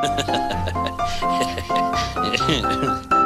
Ha ha ha ha ha.